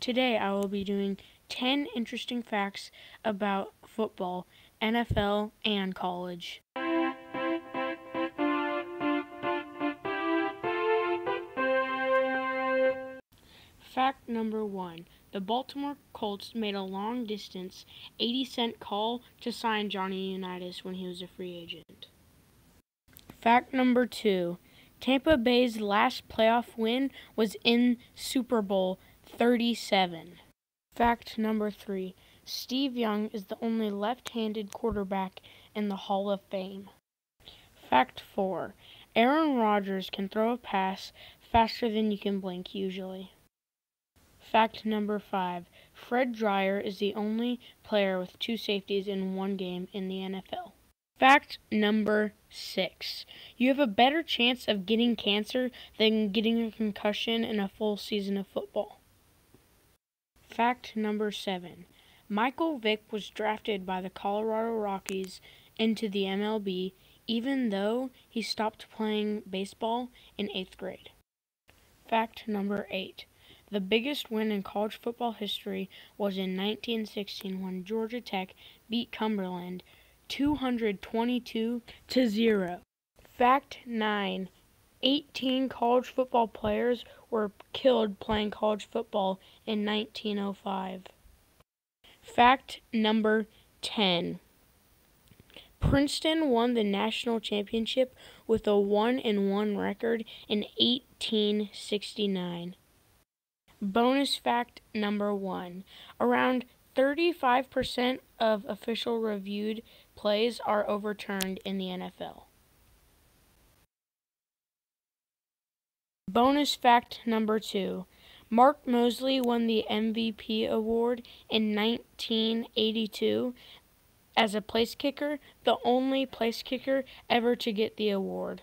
Today I will be doing 10 interesting facts about football, NFL, and college. Fact number one The Baltimore Colts made a long distance 80 cent call to sign Johnny Unitas when he was a free agent. Fact number two Tampa Bay's last playoff win was in Super Bowl 37. Fact number three Steve Young is the only left handed quarterback in the Hall of Fame. Fact four Aaron Rodgers can throw a pass faster than you can blink usually. Fact number five Fred Dryer is the only player with two safeties in one game in the NFL. Fact number six You have a better chance of getting cancer than getting a concussion in a full season of football. Fact number seven Michael Vick was drafted by the Colorado Rockies into the MLB even though he stopped playing baseball in eighth grade. Fact number eight the biggest win in college football history was in 1916 when Georgia Tech beat Cumberland 222 to 0. Fact 9. 18 college football players were killed playing college football in 1905. Fact number 10. Princeton won the national championship with a 1 and 1 record in 1869. Bonus fact number one around 35% of official reviewed plays are overturned in the NFL. Bonus fact number two Mark Moseley won the MVP award in 1982 as a place kicker, the only place kicker ever to get the award.